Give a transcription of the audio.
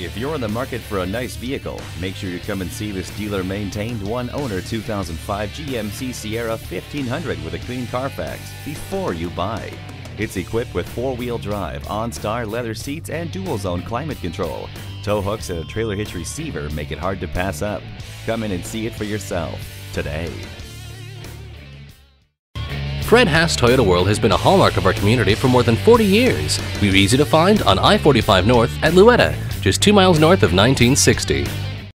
If you're in the market for a nice vehicle, make sure you come and see this dealer maintained one owner 2005 GMC Sierra 1500 with a clean Carfax before you buy. It's equipped with four wheel drive, OnStar leather seats, and dual zone climate control. Tow hooks and a trailer hitch receiver make it hard to pass up. Come in and see it for yourself today. Fred Haas Toyota World has been a hallmark of our community for more than 40 years. We're easy to find on I 45 North at Louetta, just two miles north of 1960.